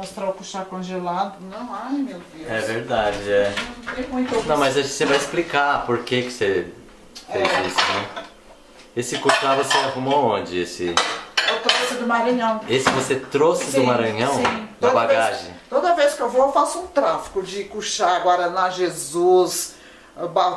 mostrar o puxar congelado. Não, ai meu Deus. É verdade, é. Não Não, mas você vai explicar por que, que você fez É. isso, né? Esse cuchá você arrumou onde? Esse, Eu trouxe do Maranhão. esse você trouxe do Sim, Maranhão? sim. Da Toda vez- bagagem? toda vez que eu vou, eu faço um tráfico de cuchá, Guaraná Jesus,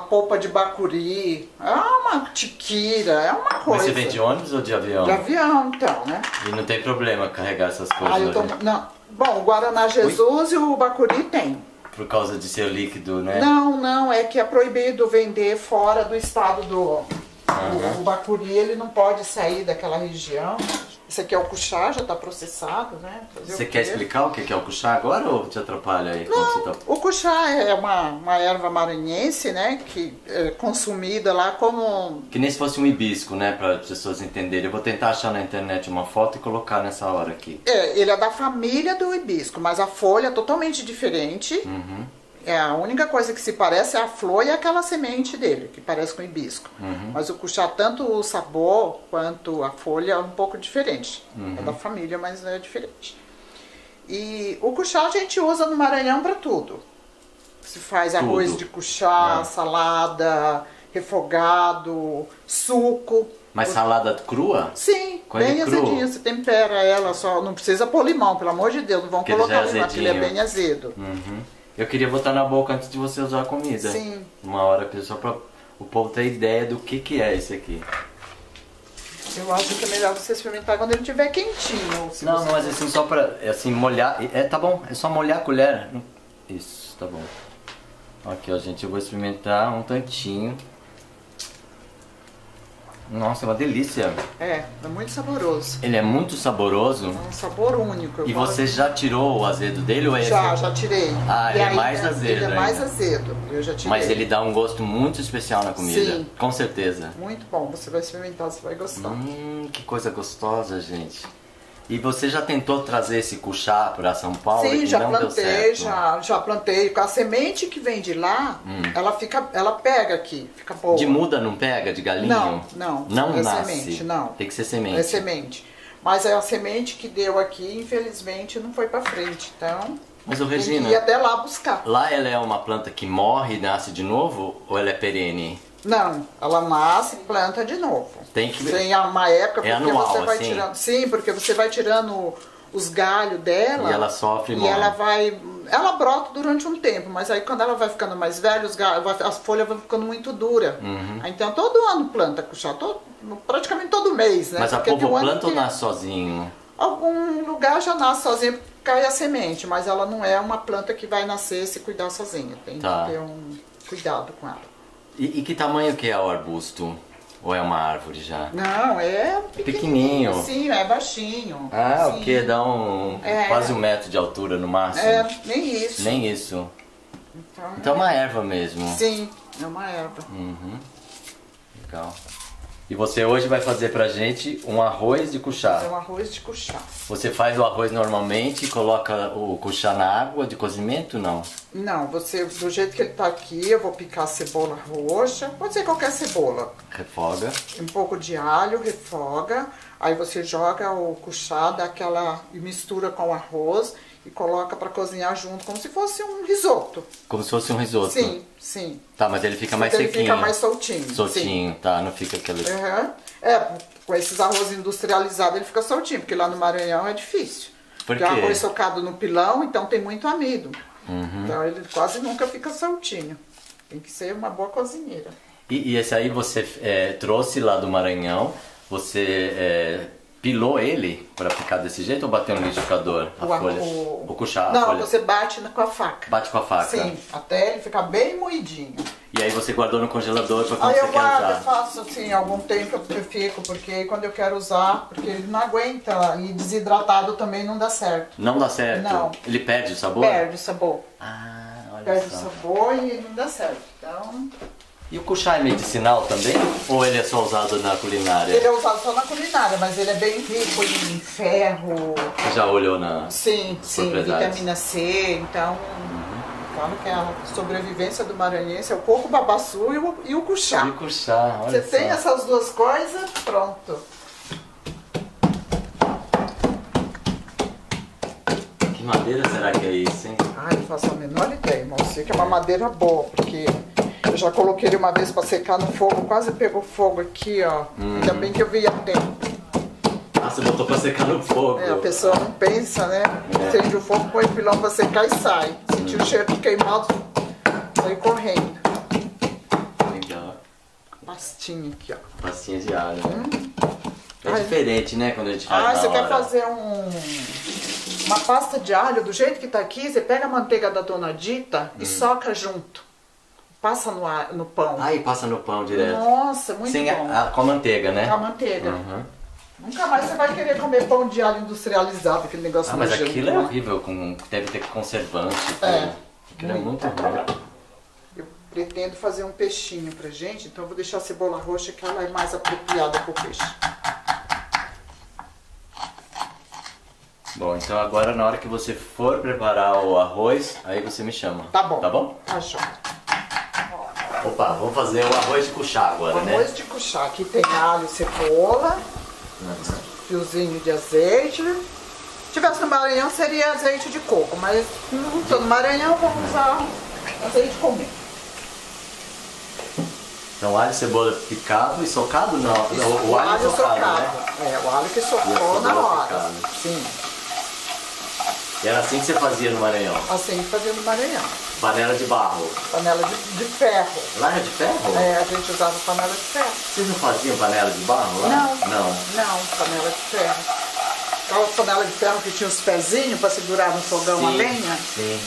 polpa de bacuri. É uma tiquira, é uma Mas coisa. você vem de ônibus ou de avião? De avião, então, né? E não tem problema carregar essas coisas Ah, eu tô... Não. Bom, o Guaraná Jesus e o bacuri tem. Por causa de ser líquido, né? Não, não, é que é proibido vender fora do estado do. Aham. O, o bacuri ele não pode sair daquela região. Esse aqui é o cuchá, já está processado, né? Fazer Você quer explicar o que é o cuchá agora ou te atrapalha aí? Você tá... O cuchá é uma, uma erva maranhense, né? Que é consumida lá como. Que nem se fosse um hibisco, né? Para as pessoas entenderem. Eu vou tentar achar na internet uma foto e colocar nessa hora aqui. É, ele é da família do hibisco, mas a folha é totalmente diferente. Uhum. É, a única coisa que se parece é a flor e aquela semente dele, que parece com hibisco. Uhum. Mas o cuchá, tanto o sabor quanto a folha é um pouco diferente. Uhum. É da família, mas é diferente. E o cuchá a gente usa no Maranhão para tudo. Se faz arroz Tudo. de cuchá, É. salada, refogado, suco. Mas salada crua? Sim, ele bem cru? azedinho. Você tempera ela só. Não precisa pôr limão, pelo amor de Deus. Não vão Porque colocar é limão, porque ele é bem azedo. Uhum. Eu queria botar na boca antes de você usar a comida. Sim. Uma hora só pra o povo ter ideia do que que é esse aqui. Eu acho que é melhor você experimentar quando ele estiver quentinho. Não, mas assim só pra assim molhar. É, tá bom, é só molhar a colher. Isso, tá bom. Aqui, ó, gente, eu vou experimentar um tantinho. Nossa, é uma delícia. É, é muito saboroso. Ele é muito saboroso. É um sabor único. E gosto. você já tirou o azedo dele ou é Já, esse? já tirei. Ah, E ele é mais né, azedo Ele é mais ainda. azedo. Eu já tirei. Mas ele dá um gosto muito especial na comida. Sim. Com certeza. Muito bom. Você vai experimentar, você vai gostar. Hum, que coisa gostosa, gente. E você já tentou trazer esse cuchá para São Paulo Sim, já plantei, já, já plantei. A semente que vem de lá, ela fica, ela pega aqui, fica boa. Hum. De muda não pega? De galinho? Não, não. Não é nasce? semente, não. Tem que ser semente. É semente. Mas é a semente que deu aqui, infelizmente, não foi pra frente. Então, Mas, ô tem que Regina, ir até lá buscar. lá ela é uma planta que morre e nasce de novo? Ou ela é perene? Não, ela nasce e planta de novo. Tem que- Tem uma época É porque anual, você vai assim? tirando. Sim, porque você vai tirando os galhos dela. E ela sofre e E morre. ela vai. Ela brota durante um tempo, mas aí quando ela vai ficando mais velha, os galhos, as folhas vão ficando muito duras. Uhum. Então todo ano planta cuchá, todo, praticamente todo mês, né? Mas a Porque tem povo um planta ou nasce sozinho? Algum lugar já nasce sozinha, cai a semente, mas ela não é uma planta que vai nascer se cuidar sozinha. Tem Tá. que ter um cuidado com ela. E, e que tamanho que é o arbusto? Ou é uma árvore já? Não, é Pequenininho. pequenininho. Sim, é baixinho. Ah, Sim. o que? Dá um É. quase um metro de altura no máximo? É, nem isso. Nem isso. Então, Então é uma erva mesmo. Sim, é uma erva. Uhum. Legal. E você hoje vai fazer pra gente um arroz de É cuchá. um arroz de cuchá. Você faz o arroz normalmente, coloca o cuchá na água de cozimento, não? Não, você, do jeito que ele tá aqui, eu vou picar a cebola roxa, pode ser qualquer cebola. Refoga. Um pouco de alho, refoga, aí você joga o cuchá, dá aquela e mistura com o arroz e coloca pra cozinhar junto, como se fosse um risoto. Como se fosse um risoto. Sim, sim. Tá, mas ele fica mais que ele sequinho. fica mais soltinho. Soltinho, tá? Não fica aquele... Sim. Aham. É, com esses arroz industrializados ele fica soltinho, porque lá no Maranhão é difícil. Por Porque é quê? arroz socado no pilão, então tem muito amido. Uhum. Então ele quase nunca fica soltinho. Tem que ser uma boa cozinheira. E, e esse aí você é, trouxe lá do Maranhão, você é, pilou ele pra ficar desse jeito ou bateu no liquidificador a O folha? o- O cuchá, Não, você bate com a faca. Bate com a faca. Sim, até ele ficar bem moidinho. E aí você guardou no congelador pra quando Aí você eu quer guardo, eu usar. faço assim, algum tempo eu eu fico, porque quando eu quero usar, porque ele não aguenta e desidratado também não dá certo. Não dá certo? Não. Ele perde o sabor? Perde o sabor. Ah, olha Perde o só. sabor e não dá certo. Então, E o cuchá é medicinal também? Ou ele é só usado na culinária? ele é usado só na culinária, mas ele é bem rico em ferro, já olhou na... sim, sim, vitamina C, então. Falo que a sobrevivência do maranhense é o coco babaçu e o, e o cuchá. E o cuchá, olha Você tem só. essas duas coisas, pronto. Que madeira será que é isso, hein? Ai, não faço a menor ideia, mas eu sei que é uma madeira boa, porque eu já coloquei ele uma vez pra secar no fogo, quase pegou fogo aqui, ó. Ainda bem que eu vi a tempo. Ah, você botou pra secar no fogo. É, a pessoa não pensa, né? É. Acende o fogo, põe o pilão pra secar e sai. Sentiu o cheiro de queimado, sai correndo. Legal. Pastinha aqui, ó. Pastinha de alho. É Ai. diferente, né? Quando a gente faz Ah, você quer hora. fazer um, uma pasta de alho do jeito que tá aqui? Você pega a manteiga da dona Dita Hum. e soca junto. Passa no, a- no pão. Ah, e passa no pão direto. Nossa, muito Sem bom. a, a- com a manteiga, né? Com a manteiga. Uhum. Nunca mais você vai querer comer pão de alho industrializado, aquele negócio Ah, mas nojento, aquilo é né? horrível, com, deve ter conservante. É. Aquilo é muito ruim. Eu pretendo fazer um peixinho pra gente, então eu vou deixar a cebola roxa que ela é mais apropriada pro peixe. Bom, então agora na hora que você for preparar o arroz, aí você me chama. Tá bom. Tá bom? Tá joia. Opa, vamos fazer o arroz de cuchá agora, né? Arroz de cuchá. Aqui tem alho, cebola, Uhum. fiozinho de azeite. Se tivesse no Maranhão seria azeite de coco, mas não estou no Maranhão, vamos usar azeite comum. Então alho, cebola picado e socado? Não, o, o alho, socado, né? É, o alho que E socou na hora. picada. Sim, E era assim que você fazia no Maranhão? assim que fazia no Maranhão. Panela de barro. Panela de, de ferro. Lá era de ferro? É, a gente usava panela de ferro. Vocês não faziam panela de barro lá? Não. Não. Não, panela de ferro. Aquela panela de ferro que tinha os pezinhos para segurar no fogão a Sim, lenha. Sim.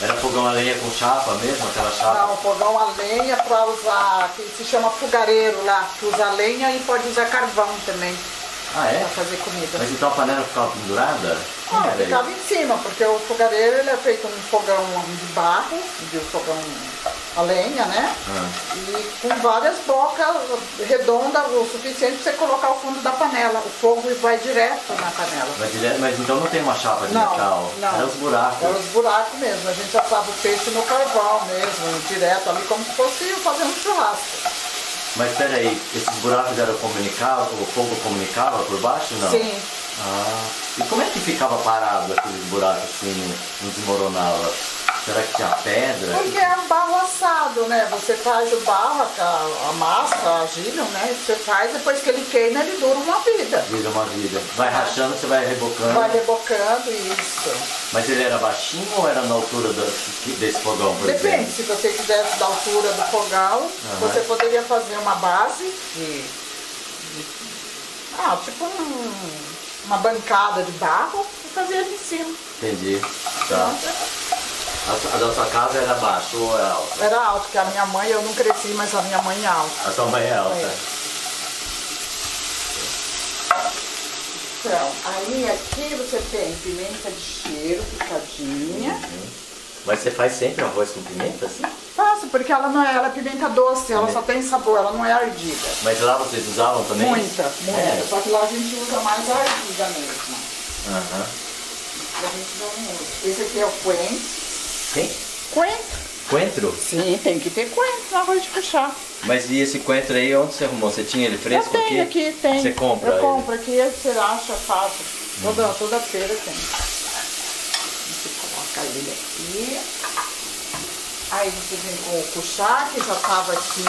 Era fogão a lenha com chapa mesmo, aquela chapa? Não, fogão a lenha para usar, que se chama fogareiro lá, que usa lenha e pode usar carvão também Ah, é? para fazer comida. Mas então a panela ficava pendurada? Não, Como era ficava em cima, porque o fogareiro ele é feito um fogão de barro, de um fogão a lenha, né? Ah. E com várias bocas redondas o suficiente para você colocar o fundo da panela. O fogo vai direto na panela. Mas, dire- mas então não tem uma chapa de Não, metal? não. Era os buracos. Era os buracos mesmo. A gente assava o peixe no carvão mesmo, direto ali, como se fosse fazer um churrasco. Mas peraí, esses buracos eram comunicados, o fogo comunicava por baixo não? Sim. Ah, e como é que ficava parado aqueles buracos assim, não desmoronava? Será que tinha pedra? Porque é um barro assado, né? Você faz o barro, a, a massa, a argila, né? Você faz, depois que ele queima, ele dura uma vida. Vira uma vida. Vai rachando, você vai rebocando. Vai rebocando isso. Mas ele era baixinho ou era na altura do- desse fogão, por Depende, exemplo? se você quisesse da altura do fogão, você poderia fazer uma base de. de- ah, tipo um- uma bancada de barro e fazer ali em cima. Entendi. Tá. A, sua- a da sua casa era baixo ou era alta? Era alto, porque a minha mãe, eu não cresci, mas a minha mãe é alta. A sua mãe é alta. É. Então, aí aqui você tem pimenta de cheiro picadinha. Mas você faz sempre arroz com pimenta, assim? Faço, porque ela não é, ela é pimenta doce, ela só tem sabor, ela não é ardida. Mas lá vocês usavam também? Muita, muita. É. Só que lá a gente usa mais a ardida mesmo. Aham. A gente não usa. Esse aqui é o coentro. Quem? Coentro? Coentro? Sim, tem que ter coentro no arroz de puxar. Mas e esse coentro aí, onde você arrumou? Você tinha ele fresco eu tenho aqui, tem. Você compra Eu ele? compro aqui, você acha fácil. Toda, toda feira tem. Você coloca ele aqui. Aí você vem com o puxar, que já estava aqui,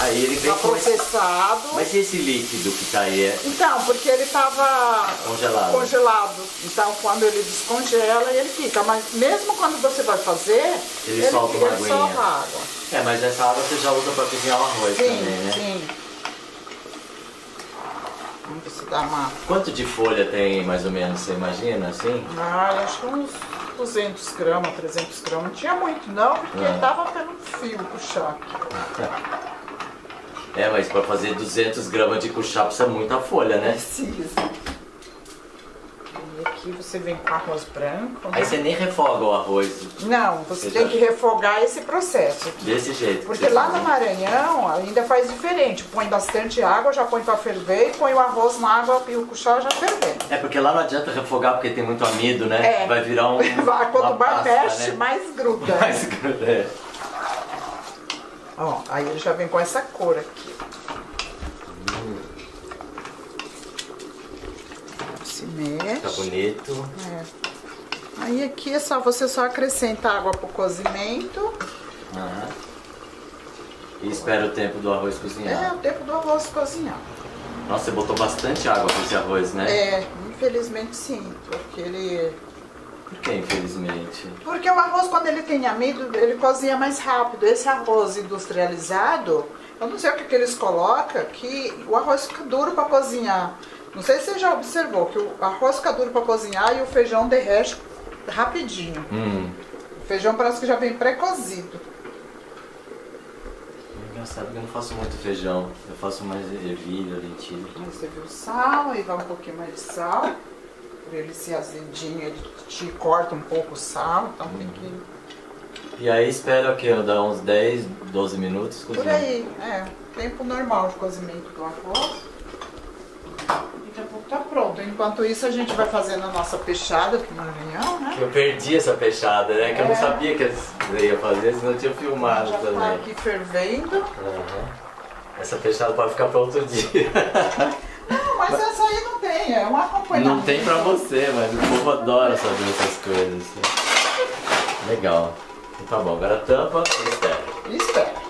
Aí ele com esse... processado. Mas e esse líquido que tá aí? É... Então, porque ele estava Congelado. congelado. Então, quando ele descongela, ele fica. Mas mesmo quando você vai fazer, Ele solta uma ele aguinha. solta água. É, mas essa água você já usa pra cozinhar o arroz Sim, também, né? sim. Vamos ver se dá uma... Quanto de folha tem, mais ou menos, você imagina, assim? Ah, acho que uns 200 gramas, 300 gramas. Não tinha muito, não, porque Ah. tava pelo fio puxar. É, mas pra fazer 200 gramas de cuchá precisa muita folha, né? Precisa. E aqui você vem com arroz branco. Aí você nem refoga o arroz Não, você Você tem já- que refogar esse processo. aqui. desse jeito. que Porque lá no Maranhão ainda faz diferente. Põe bastante água, já põe pra ferver e põe o arroz na água e o cuchá já fervendo. É porque lá não adianta refogar porque tem muito amido, né? É. Vai virar um. Quanto mais pasta, mexe, né? mais gruda. Mais gruda, é. Ó, aí ele já vem com essa cor aqui. Se mexe. Tá bonito. É. Aí aqui é só você só acrescentar água pro cozimento. Aham. E espera o tempo do arroz É cozinhar. o tempo do arroz cozinhar. Nossa, você botou bastante água pra esse arroz, né? É, infelizmente sim, porque ele. Por que, infelizmente? Porque o arroz, quando ele tem amido, ele cozinha mais rápido. Esse arroz industrializado, eu não sei o que, que eles colocam, que o arroz fica duro para cozinhar. Não sei se você já observou, que o arroz fica duro para cozinhar e o feijão derrete rapidinho. Hum. O feijão parece que já vem pré-cozido. Engraçado que eu não faço muito feijão. Eu faço mais ervilha, lentilha. Você viu o sal, aí vai um pouquinho mais de sal. Por ele ser azedinho, ele te corta um pouco o sal, então tem que. E aí espera o quê? Dá uns 10, 12 minutos Por cozinhando. aí, é. Tempo normal de cozimento do arroz. Daqui a pouco tá pronto. Enquanto isso, a gente vai fazendo a nossa peixada do Maranhão, né? Eu perdi essa peixada, né? Que eu não É. sabia que você ia fazer, senão eu tinha filmado Já tá também. aqui fervendo. Aham. Essa fechada pode ficar para outro dia. Mas essa aí não tem, é um acompanhamento. Não tem pra você, mas o povo adora saber essas coisas. Legal. Então tá bom, agora tampa e espera. Espera.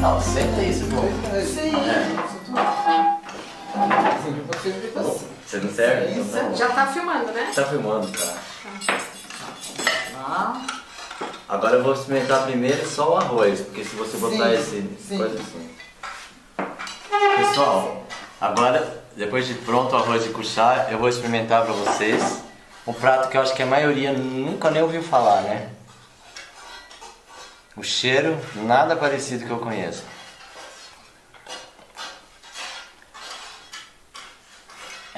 Não, senta aí, Simão. Sim. Sim, você assim. Você não serve? Sim, Então tá. Já tá filmando, né? Tá filmando, tá? Ah, Agora eu vou experimentar primeiro só o arroz, porque se você botar esse sim. coisa assim. Pessoal, agora depois de pronto o arroz de cuchá, eu vou experimentar pra vocês um prato que eu acho que a maioria nunca nem ouviu falar, né? O cheiro nada parecido que eu conheço.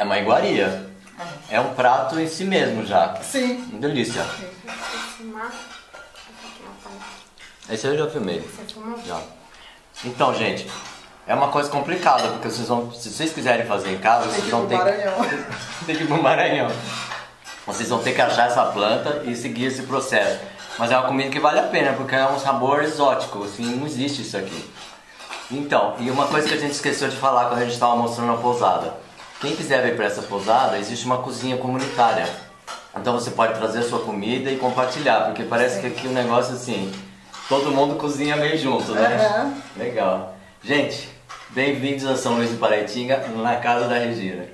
É uma iguaria. É um prato em si mesmo já. sim. Uma delícia. Filmar. Esse eu já filmei. Você filmou? Já. Então, gente, é uma coisa complicada, porque vocês vão, se vocês quiserem fazer em casa, que vocês vão ter Maranhão. tem que ir pro Maranhão. Vocês vão ter que achar essa planta e seguir esse processo. Mas é uma comida que vale a pena, porque é um sabor exótico, assim, não existe isso aqui. Então, e uma coisa que a gente esqueceu de falar quando a gente estava mostrando a pousada. Quem quiser vir para essa pousada, existe uma cozinha comunitária. Então você pode trazer a sua comida e compartilhar, porque parece que aqui o negócio assim, todo mundo cozinha meio junto, né? Aham. Legal. Gente, bem-vindos a São Luís de Paraitinga, na casa da Regina.